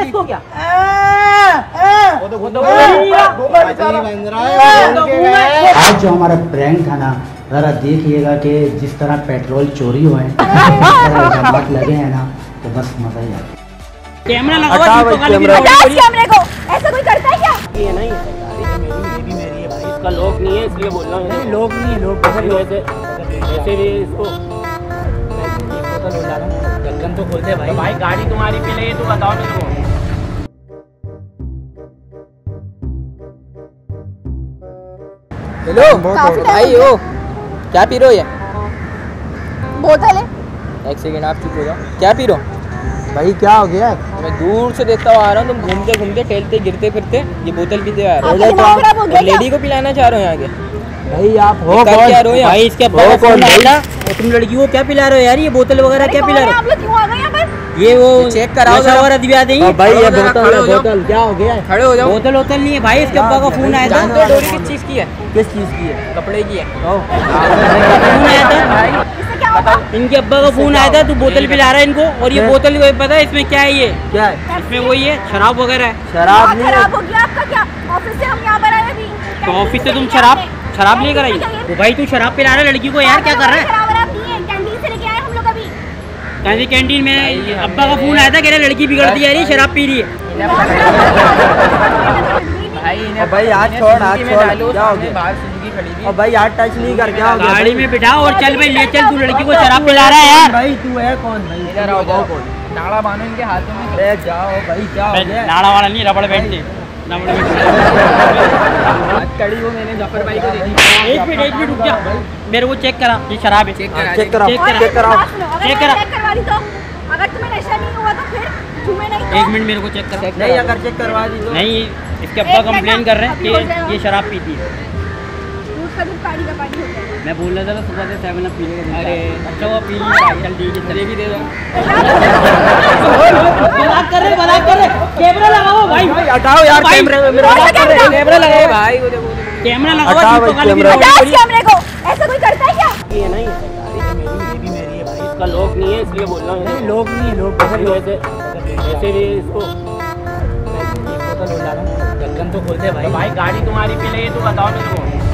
ही आज जो हमारा प्रैंक था ना जरा देखिएगा कि जिस तरह पेट्रोल चोरी हुए हैं लगे हैं ना तो बस मज़ा ही आता कैमरा लगा भाई, कैमरा। लगी को। ऐसा कोई करता है क्या? ये नहीं है। तो मेरी ये भी मेरी है भाई। इसका लॉक नहीं है इसलिए बोल रहा हूँ। नहीं लॉक नहीं है लॉक ऐसे भी इसको तो खोल दे तो भाई गाड़ी तुम्हारी पे लगी तो बताओ मेरे को। हेलो भाई हो ओ क्या पी रहे हो ये? बोतल है। एक सेकंड आप चुप हो जाओ। क्या पी रहे हो? भाई क्या हो गया? मैं दूर से देखता हुआ आ रहा हूँ तुम घूमते घूमते टहलते गिरते फिरते ये बोतल पीते आ रहे हो। हो गया लेडी को पिलाना चाह रहे हो यहाँ के? भाई आप हो क्या रहे हो भाई इसके अब्बा कौन भाई? तुम लड़की को क्या पिला रहे हो यार? ये बोतल वगैरह क्या पिला है? रहे आप लोग क्यों आ गए हो ये वो चेक कराओ। वगैरह दिवा देंगे। भाई ये बोतल है बोतल क्या हो गया? खड़े हो जाओ। बोतल वोतल नहीं है भाई इसके अब्बा का फ़ोन आया था। डोरी किस चीज़ की है? किस चीज़ की है? कपड़े की है। फ़ोन आया था। इनके अब्बा का फ़ोन आया था तू बोतल पिला रहा है इनको और ये बोतल को पता है इसमें क्या है ये? क्या है? इसमें वही है शराब वगैरह है। शराब नहीं गया। आपका क्या? ऑफ़िस से हम यहाँ पर आए अभी। तो ऑफ़िस से तुम शराब शराब लेकर आई तो भाई तू शराब पिला रहा है लड़की को यार क्या कर रहा नहीं है कैंटीन से लेके आए हम लोग अभी कहते कैंटीन में अब्बा का फ़ोन आया था कह रहे लड़की बिगड़ दी जा रही है शराब पी रही है। भाई भाई हाथ छोड़ हाथ छोड़ और भाई हाथ टच नहीं कर क्या गाड़ी में बिठा और चल भाई ले चल तू लड़की को शराब पिला रहा है यार? भाई तू है कौन भाई? इधर आओ जाओ। नाड़ा बांधो इनके हाथों में। जाओ भाई गया? नाड़ा वाला नहीं रबड़ बैंड कड़ी वो मैंने ज़फ़र भाई को दे दी एक मिनट एक मिनट रुक जा। मेरे को चेक करा ये शराब है। चेक करा चेक कराओ चेक करा। चेक करा। करवा दी तो अगर तुम्हें नशा नहीं हुआ तो फिर तुम्हें नहीं तो? एक मिनट मेरे को चेक कर। नहीं अगर चेक करवा दी तो। नहीं इसके अब्बा कंप्लेन कर रहे हैं हो। कि ये शराब पीती है। हो मैं बोल रहा था सुबह से सेवन अप पीने का अरे। अच्छा वो पी लिया चल ठीक है जलेबी दे दो मज़ाक कर रहे मज़ाक कर रहे कैमरा लगाओ भाई हटाओ यार भाई, कैमरे में मेरा कौन सा हाथ कर रहे कैमरा? लगाओ भाई वो देखो कैमरा लगा भाई, कैमरा। को। ऐसा कोई करता है क्या? ये नहीं है गाड़ी तो मेरी ये भी मेरी है भाई इसका लॉक नहीं है इसलिए बोल रहा हूँ। लोग नहीं है लोग ऐसे ऐसे भी इसको तो खोल दे तो भाई गाड़ी तुम्हारी पी लगी तो बताओ मेरे को।